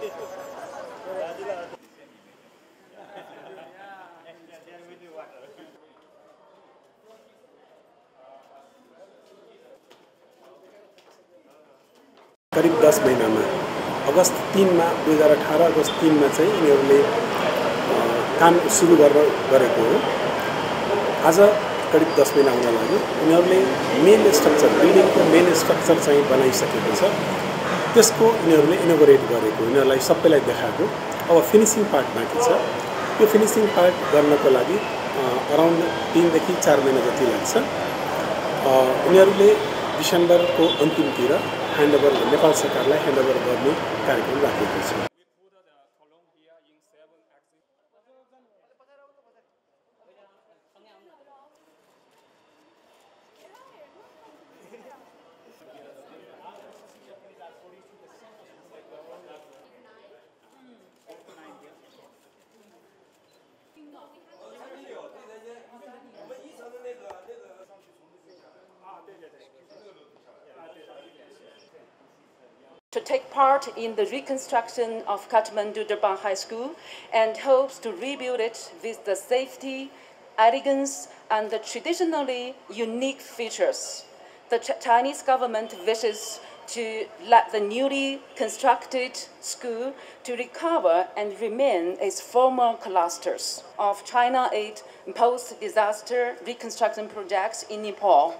करिब दस महिनामा। अगस्त तिनमा दुई हजार अठार अगस्त तिनमा चाहिँ यिनीहरूले काम सुरु गरेर गरेको हो। आज करिब दस महिना हुन लाग्यो। उनीहरूले मेन स्ट्रक्चर बिल्डिङको मेन स्ट्रक्चर चाहिँ बनाइसकेको छ। त्यसको यिनीहरूले इनोगोरेट गरेको यिनीहरूलाई सबैलाई देखाएको अब फिनिसिङ पार्ट बाँकी छ। यो फिनिसिङ पार्ट गर्नको लागि अराउन्ड तिनदेखि चार महिना जति लाग्छ। उनीहरूले डिसेम्बरको अन्तिमतिर ह्यान्डओभर नेपाल सरकारलाई ह्यान्डओभर गर्ने कार्यक्रम राखेको छ। To take part in the reconstruction of Kathmandu Durban High School and hopes to rebuild it with the safety, elegance, and the traditionally unique features. The Ch- Chinese government wishes to let the newly constructed school to recover and remain its former clusters of China Aid post-disaster reconstruction projects in Nepal